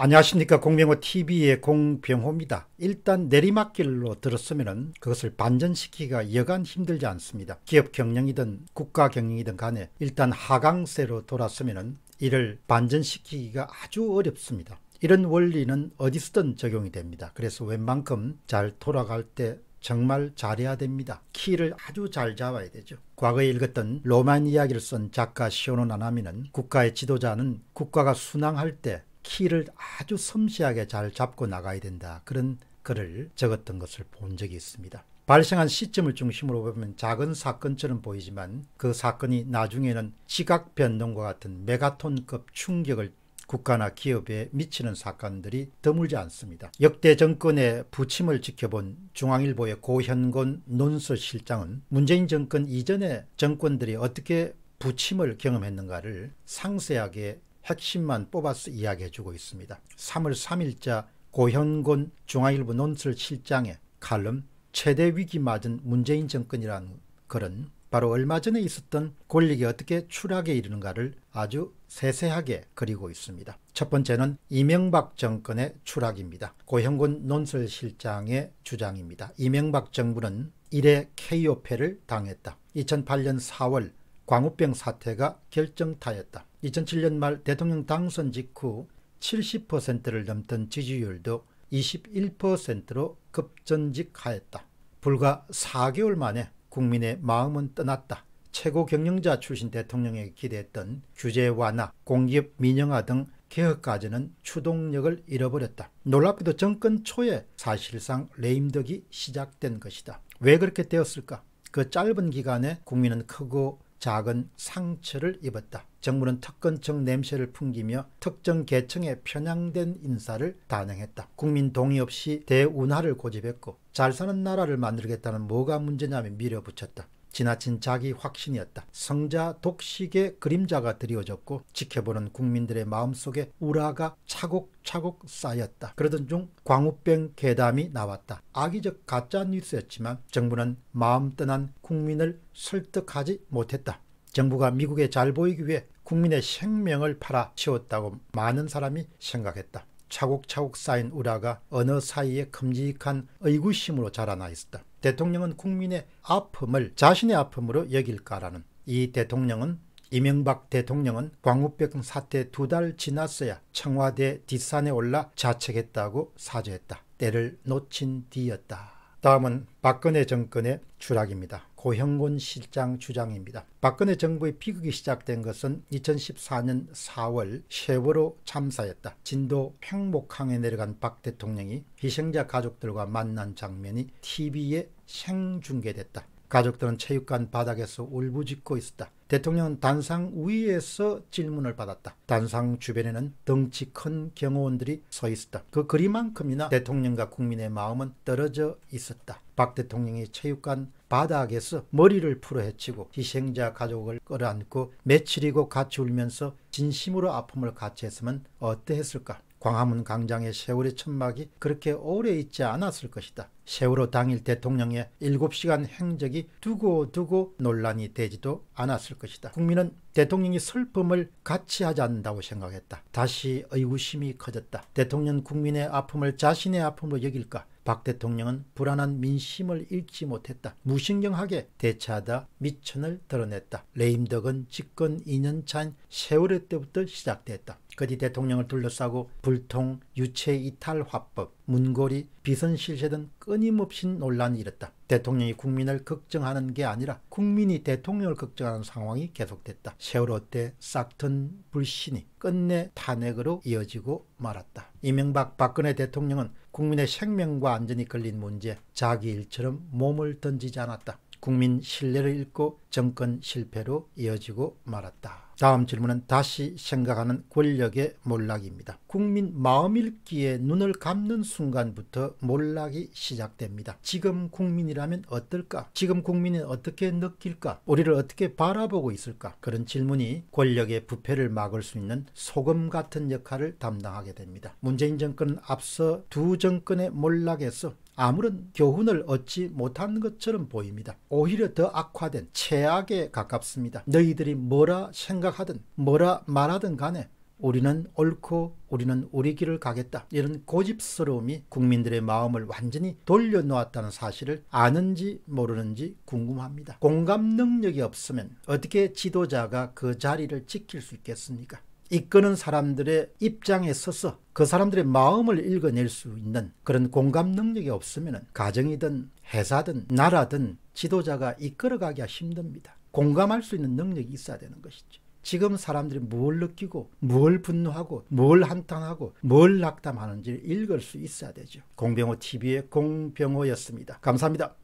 안녕하십니까 공병호TV의 공병호입니다. 일단 내리막길로 들었으면 그것을 반전시키기가 여간 힘들지 않습니다. 기업 경영이든 국가 경영이든 간에 일단 하강세로 돌았으면 이를 반전시키기가 아주 어렵습니다. 이런 원리는 어디서든 적용이 됩니다. 그래서 웬만큼 잘 돌아갈 때 정말 잘해야 됩니다. 키를 아주 잘 잡아야 되죠. 과거에 읽었던 로만 이야기를 쓴 작가 시오노 나나미는 국가의 지도자는 국가가 순항할 때 키를 아주 섬세하게 잘 잡고 나가야 된다. 그런 글을 적었던 것을 본 적이 있습니다. 발생한 시점을 중심으로 보면 작은 사건처럼 보이지만 그 사건이 나중에는 지각 변동과 같은 메가톤급 충격을 국가나 기업에 미치는 사건들이 드물지 않습니다. 역대 정권의 부침을 지켜본 중앙일보의 고현곤 논설 실장은 문재인 정권 이전의 정권들이 어떻게 부침을 경험했는가를 상세하게 핵심만 뽑아서 이야기해주고 있습니다. 3월 3일자 고현곤 중앙일보 논설실장의 칼럼 최대 위기 맞은 문재인 정권이라는 글은 바로 얼마 전에 있었던 권력이 어떻게 추락에 이르는가를 아주 세세하게 그리고 있습니다. 첫 번째는 이명박 정권의 추락입니다. 고형곤 논설실장의 주장입니다. 이명박 정부는 1회 KO패를 당했다. 2008년 4월 광우병 사태가 결정타였다. 2007년 말 대통령 당선 직후 70%를 넘던 지지율도 21%로 급전직하였다. 불과 4개월 만에 국민의 마음은 떠났다. 최고 경영자 출신 대통령에게 기대했던 규제 완화, 공기업 민영화 등 개혁까지는 추동력을 잃어버렸다. 놀랍게도 정권 초에 사실상 레임덕이 시작된 것이다. 왜 그렇게 되었을까? 그 짧은 기간에 국민은 크고 작은 상처를 입었다. 정부는 특권층 냄새를 풍기며 특정 계층에 편향된 인사를 단행했다. 국민 동의 없이 대운하를 고집했고 잘 사는 나라를 만들겠다는 뭐가 문제냐며 밀어붙였다. 지나친 자기 확신이었다. 성자 독식의 그림자가 드리워졌고 지켜보는 국민들의 마음속에 우라가 차곡차곡 쌓였다. 그러던 중 광우병 괴담이 나왔다. 악의적 가짜 뉴스였지만 정부는 마음 떠난 국민을 설득하지 못했다. 정부가 미국에 잘 보이기 위해 국민의 생명을 팔아 치웠다고 많은 사람이 생각했다. 차곡차곡 쌓인 우라가 어느 사이에 큼직한 의구심으로 자라나 있었다. 대통령은 국민의 아픔을 자신의 아픔으로 여길까라는 이 대통령은 이명박 대통령은 광우병 사태 두 달 지났어야 청와대 뒷산에 올라 자책했다고 사죄했다. 때를 놓친 뒤였다. 다음은 박근혜 정권의 추락입니다. 고형곤 실장 주장입니다. 박근혜 정부의 비극이 시작된 것은 2014년 4월 세월호 참사였다. 진도 팽목항에 내려간 박 대통령이 희생자 가족들과 만난 장면이 TV에 생중계됐다. 가족들은 체육관 바닥에서 울부짖고 있었다. 대통령은 단상 위에서 질문을 받았다. 단상 주변에는 덩치 큰 경호원들이 서 있었다. 그 거리만큼이나 대통령과 국민의 마음은 떨어져 있었다. 박 대통령이 체육관 바닥에서 머리를 풀어 헤치고 희생자 가족을 끌어안고 며칠이고 같이 울면서 진심으로 아픔을 같이 했으면 어떠했을까? 광화문 광장의 세월의 천막이 그렇게 오래 있지 않았을 것이다. 세월호 당일 대통령의 7시간 행적이 두고두고 논란이 되지도 않았을 것이다. 국민은 대통령이 슬픔을 같이 하지 않는다고 생각했다. 다시 의구심이 커졌다. 대통령 국민의 아픔을 자신의 아픔으로 여길까? 박 대통령은 불안한 민심을 잃지 못했다. 무신경하게 대처하다 미천을 드러냈다. 레임덕은 집권 2년 차인 세월호 때부터 시작됐다. 그뒤 대통령을 둘러싸고 불통, 유체 이탈 화법, 문고리, 비선 실세 등 끊임없이 논란이 일었다. 대통령이 국민을 걱정하는 게 아니라 국민이 대통령을 걱정하는 상황이 계속됐다. 세월호 때 싹튼 불신이 끝내 탄핵으로 이어지고 말았다. 이명박 박근혜 대통령은 국민의 생명과 안전이 걸린 문제 자기 일처럼 몸을 던지지 않았다. 국민 신뢰를 잃고 정권 실패로 이어지고 말았다. 다음 질문은 다시 생각하는 권력의 몰락입니다. 국민 마음 읽기에 눈을 감는 순간부터 몰락이 시작됩니다. 지금 국민이라면 어떨까? 지금 국민은 어떻게 느낄까? 우리를 어떻게 바라보고 있을까? 그런 질문이 권력의 부패를 막을 수 있는 소금 같은 역할을 담당하게 됩니다. 문재인 정권은 앞서 두 정권의 몰락에서 아무런 교훈을 얻지 못한 것처럼 보입니다. 오히려 더 악화된 최악에 가깝습니다. 너희들이 뭐라 생각하든 뭐라 말하든 간에 우리는 옳고 우리는 우리 길을 가겠다. 이런 고집스러움이 국민들의 마음을 완전히 돌려놓았다는 사실을 아는지 모르는지 궁금합니다. 공감 능력이 없으면 어떻게 지도자가 그 자리를 지킬 수 있겠습니까? 이끄는 사람들의 입장에 서서 그 사람들의 마음을 읽어낼 수 있는 그런 공감 능력이 없으면 가정이든 회사든 나라든 지도자가 이끌어가기가 힘듭니다. 공감할 수 있는 능력이 있어야 되는 것이죠. 지금 사람들이 뭘 느끼고 뭘 분노하고 뭘 한탄하고 뭘 낙담하는지 읽을 수 있어야 되죠. 공병호 TV의 공병호였습니다. 감사합니다.